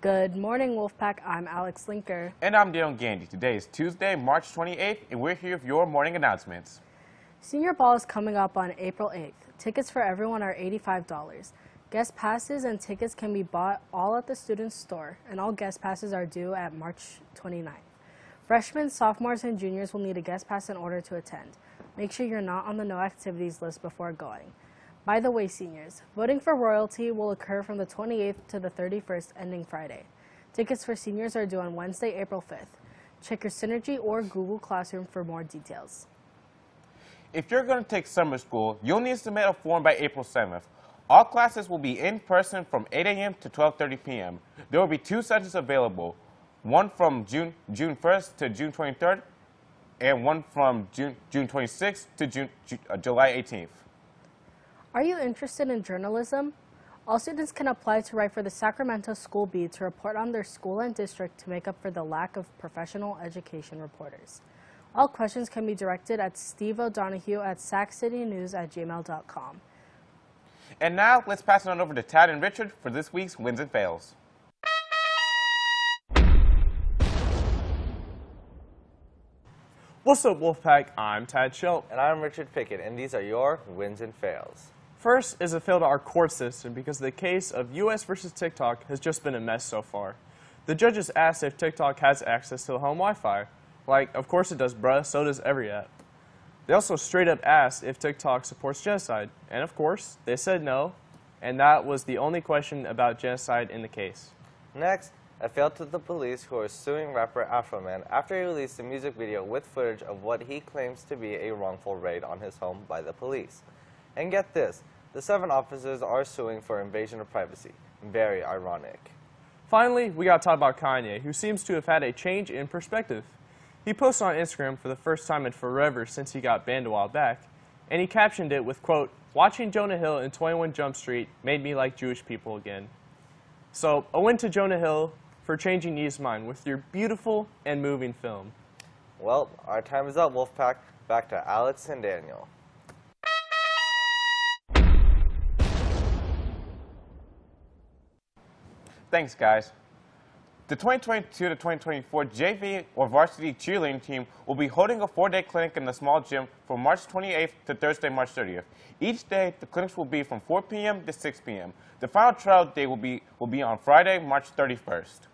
Good morning, Wolfpack. I'm Alex Linker. And I'm Dale Gandy. Today is Tuesday, March 28th, and we're here with your morning announcements. Senior Ball is coming up on April 8th. Tickets for everyone are $85. Guest passes and tickets can be bought all at the student store, and all guest passes are due at March 29th. Freshmen, sophomores, and juniors will need a guest pass in order to attend. Make sure you're not on the no activities list before going. By the way, seniors, voting for royalty will occur from the 28th to the 31st, ending Friday. Tickets for seniors are due on Wednesday, April 5th. Check your Synergy or Google Classroom for more details. If you're going to take summer school, you'll need to submit a form by April 7th. All classes will be in person from 8 a.m. to 12.30 p.m. There will be two sessions available, one from June, June 1st to June 23rd, and one from June, June 26th to June, uh, July 18th. Are you interested in journalism? All students can apply to write for the Sacramento School Bee to report on their school and district to make up for the lack of professional education reporters. All questions can be directed at Steve O'Donohue at sacccitynews at gmail.com. And now, let's pass it on over to Tad and Richard for this week's Wins and Fails. What's up, Wolfpack? I'm Tad Schultz. And I'm Richard Pickett, and these are your wins and fails. First is a fail to our court system because the case of U.S. versus TikTok has just been a mess so far. The judges asked if TikTok has access to the home Wi-Fi. Like, of course it does, bruh, so does every app. They also straight up asked if TikTok supports genocide, and of course, they said no, and that was the only question about genocide in the case. Next, a fail to the police who are suing rapper Afroman after he released a music video with footage of what he claims to be a wrongful raid on his home by the police. And get this, the seven officers are suing for invasion of privacy. Very ironic. Finally, we got to talk about Kanye, who seems to have had a change in perspective. He posted on Instagram for the first time in forever since he got banned a while back, and he captioned it with, quote, Watching Jonah Hill in 21 Jump Street made me like Jewish people again. So, a win to Jonah Hill for changing his mind with your beautiful and moving film. Well, our time is up, Wolfpack. Back to Alex and Daniel. Thanks, guys. The 2022 to 2024 JV or varsity cheerleading team will be holding a four-day clinic in the small gym from March 28th to Thursday, March 30th. Each day, the clinics will be from 4 p.m. to 6 p.m. The final trial day will be, will be on Friday, March 31st.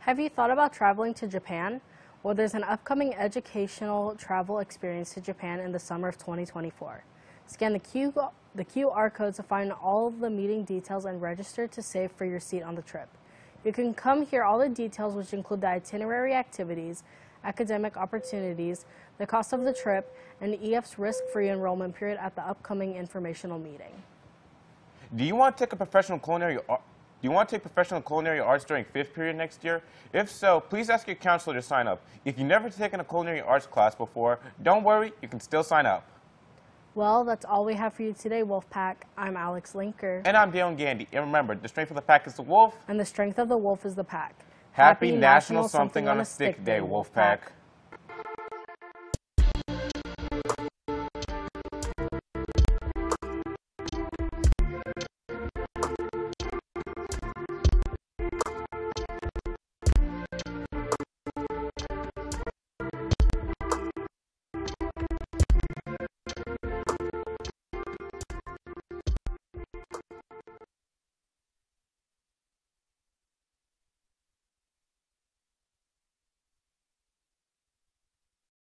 Have you thought about traveling to Japan? Well, there's an upcoming educational travel experience to Japan in the summer of 2024. Scan the, the QR code to find all the meeting details and register to save for your seat on the trip. You can come hear all the details which include the itinerary activities, academic opportunities, the cost of the trip, and EF's risk-free enrollment period at the upcoming informational meeting. Do you want to take a professional culinary do you want to take professional culinary arts during fifth period next year? If so, please ask your counselor to sign up. If you've never taken a culinary arts class before, don't worry, you can still sign up. Well, that's all we have for you today, Wolfpack. I'm Alex Linker. And I'm Dale Gandy. And remember, the strength of the pack is the wolf. And the strength of the wolf is the pack. Happy, Happy National, National Something, Something on a Stick Day, Wolfpack. Wolfpack.